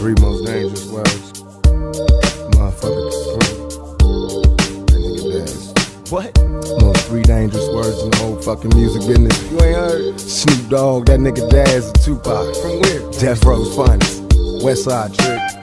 Three most dangerous words. Motherfucker That nigga. What? Most three dangerous words in the whole fucking music business. You ain't heard? Snoop Dogg, that nigga Daz, and Tupac. From where? Death Row's finest. West Side Trick.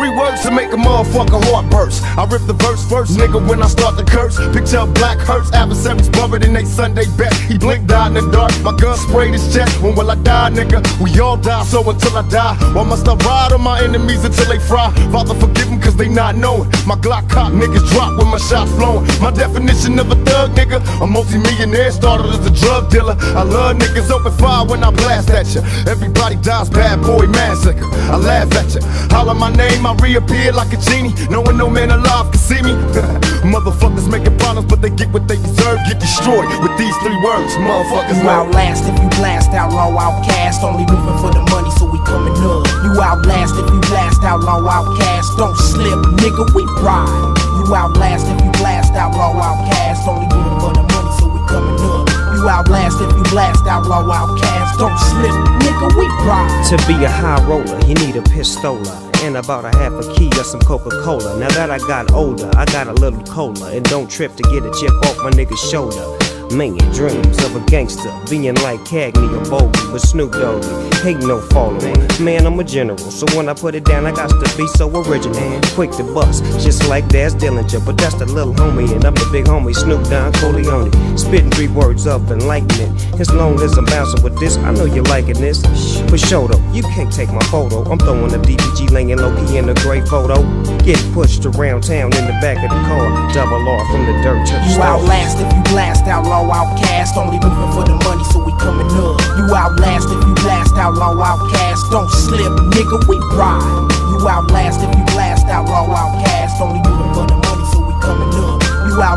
Three words to make a motherfucker heart burst. I rip the verse first, nigga, when I start to curse. Picture black hurts, adversaries buried in they Sunday bet. He blinked, died in the dark. My gun sprayed his chest. When will I die, nigga? We all die, so until I die. Why must I ride on my enemies until they fry? Father, forgive them, cause they not knowing. My Glock cock niggas drop when my shots flowing. My definition of a thug, nigga. A multi-millionaire started as a drug dealer. I love niggas open fire when I blast at you. Everybody dies, bad boy massacre. I laugh at you. Holler my name, I reappear like a genie. Knowing no man alive can see me. Motherfuckers making problems, but they get what they deserve. Get destroyed with these three words. Motherfuckers You know. outlast if you blast outlaw outcast. Only moving for the money, so we coming up. You outlast if you blast outlaw outcast. Don't slip, nigga, we ride. You outlast if you blast outlaw outcast. Only moving for the money, so we coming up. You outlast if you blast outlaw outcast. Don't slip, nigga, we ride. To be a high roller, you need a pistola and about a half a key of some Coca-Cola. Now that I got older, I got a little cola and don't trip to get a chip off my nigga's shoulder. Man, dreams of a gangster being like Cagney or Bogey with Snoop Dogg. Ain't no following. Man, I'm a general, so when I put it down, I got to be so original. Quick to bust, just like Daz Dillinger, but that's the little homie, and I'm the big homie Snoop Don Corleone. Spitting three words of enlightenment. As long as I'm bouncing with this, I know you're liking this. For sure though, you can't take my photo. I'm throwing a DPG laying low key in a gray photo. Getting pushed around town in the back of the car. Double R from the dirt to the You store. outlast if you blast outlaw outcast. Only moving for the money, so we coming up. You outlast if you blast outlaw outcast. Don't slip, nigga, we ride. You outlast if you blast outlaw outcast.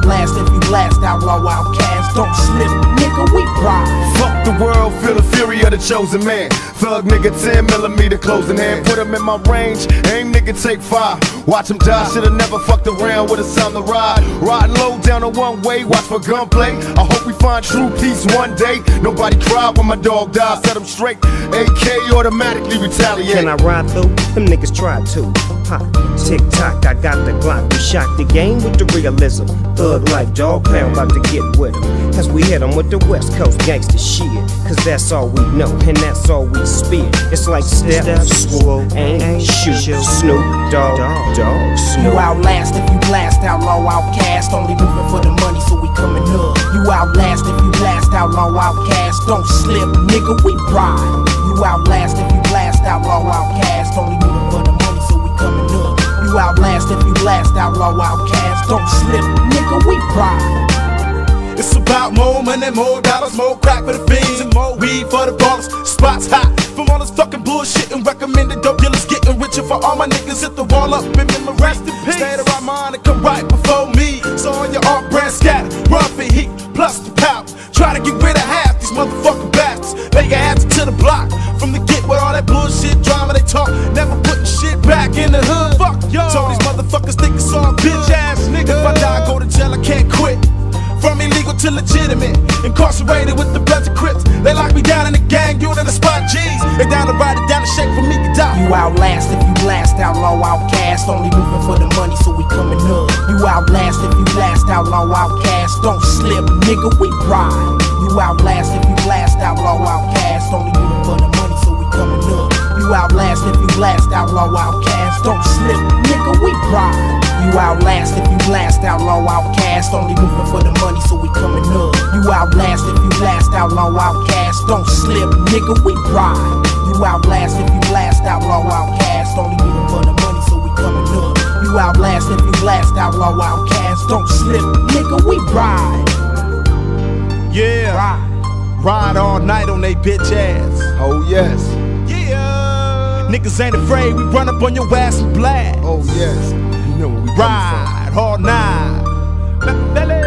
You outlast if you blast outlaw outcast. Don't slip, nigga, we ride. Fuck the world, feel the fury of the chosen man. Thug nigga, 10 millimeter closing hand. Put him in my range, aim nigga, take fire. Watch him die, should've never fucked around with a sound to ride. Riding low down a one way, watch for gunplay. I hope we find true peace one day. Nobody cry when my dog dies, set him straight. AK automatically retaliate. Can I ride through? Them niggas try to. Ha, tick tock, I got the Glock. We shock the game with the realism. Thug life, dog pound, about to get with 'em. Cause we hit 'em with the West Coast gangster shit. Cause that's all we know, and that's all we spit. It's like step, swoop, ain't shoot, Snoop, dog, dog, You Snoop. outlast if you blast outlaw outcast. Only moving for the money, so we coming up. You outlast if you blast outlaw outcast. Don't slip, nigga, we ride. You outlast if you blast outlaw outcast. Only You outlast if you blast outlaw outcast. Don't slip, nigga, we ride. It's about more money, more dollars, more crack for the fiends, and more weed for the ballers. Spots hot from all this fucking bullshit and recommended dope dealers getting richer for all my niggas. Hit the wall up, remember rest in peace. Stay the right mind and come right before me. So all your art brand scatter, rough and heat, plus the power. Try to get rid of half these motherfucking to legitimate, incarcerated with the Bloods and Crips. They lock me down in the gang unit, the spot G's. They down to ride it down the shake for me to die. You outlast if you blast outlaw outcast. Only moving for the money, so we coming up. You outlast if you blast outlaw outcast. Don't slip, nigga, we ride. You outlast you blast outlaw outcast. Only moving for the money, so we coming up. You outlast if you blast outlaw outcast. Don't slip, nigga, we ride. You outlast if you blast outlaw outcast. Only moving for the money, so we coming up. You outlast if you blast outlaw outcast. Don't slip, nigga, we ride. Yeah, Ride. ride all night on they bitch ass. Oh yes. Yeah, niggas ain't afraid. We run up on your ass and blast. Oh yes. You know where we. Ride all night.